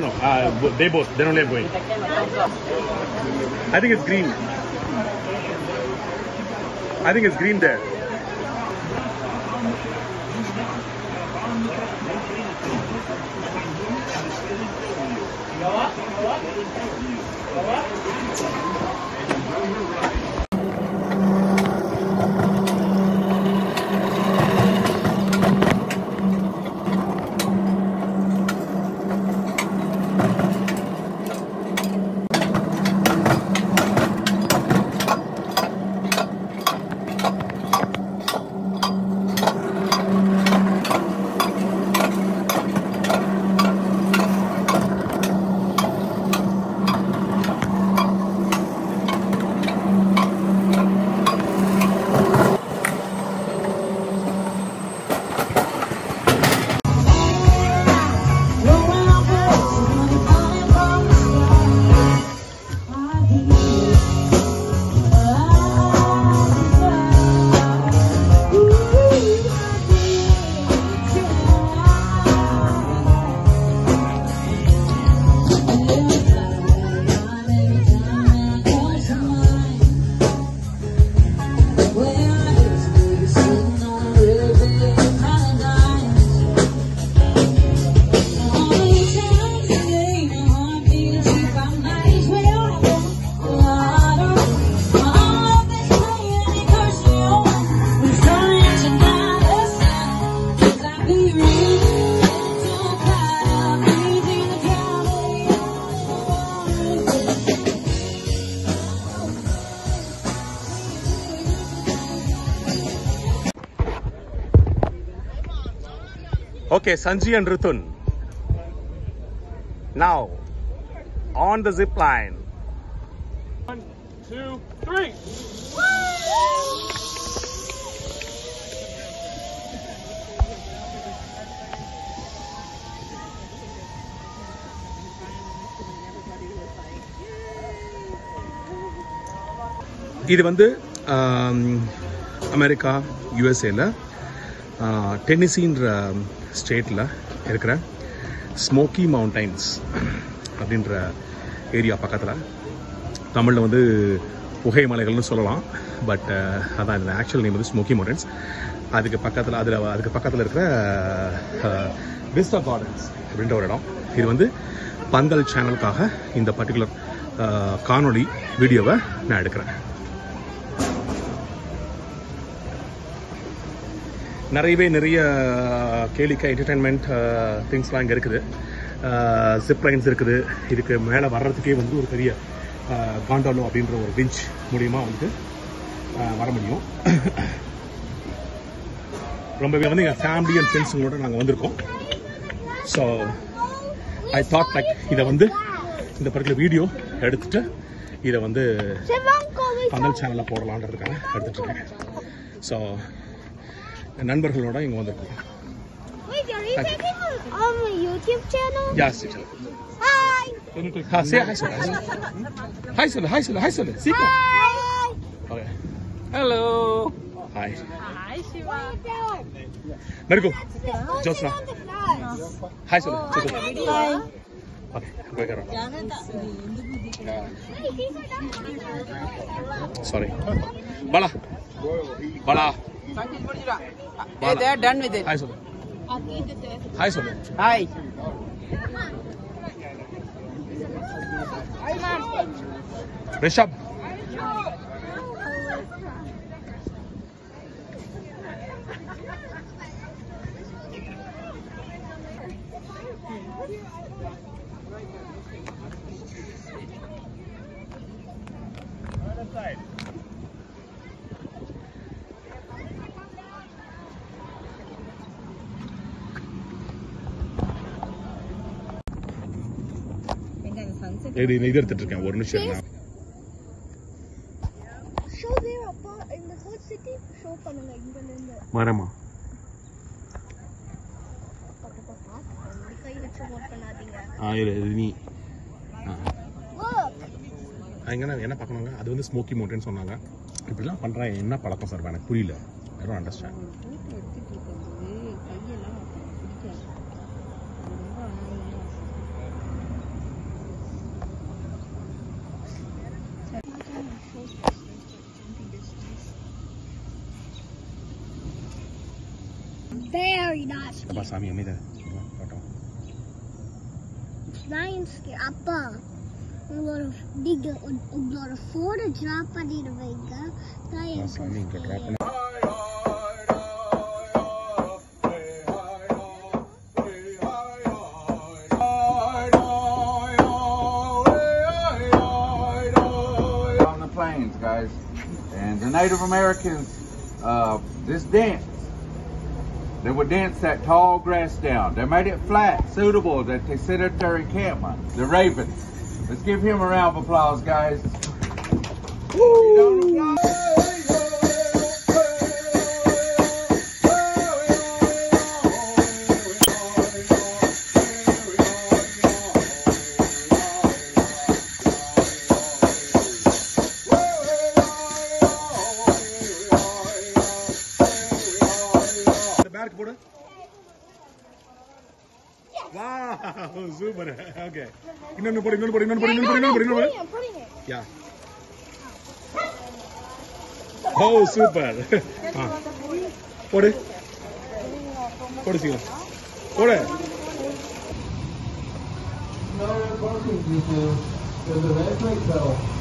no. Uh, they both. They don't have going. I think it's green. I think it's green there. Okay, Sanji and Rutun. Now, on the zip line. One, two, three. இது வந்து America யுஎஸ்ஏல டென்னிசின்ற ஸ்டேட்டில் இருக்கிற smoky mountains அப்படின்ற area பக்கத்தில். தமிழில் வந்து புகை மலைகள்னு சொல்லலாம். பட் அதான் இந்த ஆக்சுவல் நேம் வந்து ஸ்மோக்கி மவுண்டன்ஸ். அதுக்கு பக்கத்தில் அதில் அதுக்கு பக்கத்தில் இருக்கிற விஸ்டா கார்டன்ஸ் அப்படின்ற ஒரு இடம். இது வந்து பந்தல் சேனலுக்காக இந்த பர்டிகுலர் காணொளி வீடியோவை நான் எடுக்கிறேன். நிறையவே நிறைய கேளிக்கை என்டர்டைன்மெண்ட் திங்ஸ்லாம் இங்கே இருக்குது. ஜிப் லைன்ஸ் இருக்குது. இதுக்கு மேலே வர்றதுக்கே வந்து ஒரு பெரிய காண்டாலோ அப்படின்ற ஒரு விஞ்ச் மூலியமாக வந்து வர முடியும். ரொம்பவே வந்து எங்கள் ஃபேமிலி அண்ட் ஃப்ரெண்ட்ஸுங்களோட நாங்கள் வந்திருக்கோம். ஸோ ஐ தாட் லைக் இதை வந்து இந்த பர்டிகுலர் வீடியோ எடுத்துட்டு இதை வந்து பந்தல் சேனலில் போடலான்றதுக்காக எடுத்துட்டு இருக்கேன். ஸோ நண்பர்களோட இங்கே வந்திருக்கோம் Wait, are you taking on, on my YouTube channel? ஜாஸ்தி Hi! ஹா சே ஹாய் சொல்லு ஹாய் சொல்லு ஹாய் சொல்லு ஹாய் சொல்லு சீக்கிரம் Hi! Okay Hello. Hi Hi, Shiva. மெருகு Oh, Jyotsna. sit on the flags. Hi சொல்லு Sorry. Bala. Bala. Hey, they are done with it. Hi, sir. Hi. Hi. Rishabh. இது இது எடுத்துட்டு இருக்கேன் ஒரு நிமிஷம் இரு இது நீ. எங்கன்னா என்ன பார்க்கணுங்க? அது வந்து ஸ்மோக்கி மவுண்டன் சொன்னாங்க. இப்படிலாம் பண்ணுறேன் என்ன பழக்கம் சார்? எனக்கு புரியல. I understand Very nice. அப்பா சாமி அமைதா போட்டோம் Lionsக்கு அப்பா உங்களோட நீங்க உங்களோட போனை டிராப் பண்ணிடுவீங்க தான் எனக்கு the Native Americans, uh, this dance, they would dance that tall grass down. They made it flat, suitable that they sit at their encampment. The Ravens. Let's give him a round of applause, guys. Woo! Dark border? Wow, super. Okay. No, no, put it, no, put it, no, put it, no, put it, no, put it, no, put it. I'm putting it. Yeah. Oh, super. हाँ. पड़े. पड़े सीखो. पड़े. Now we're talking to the Resurrection Bell.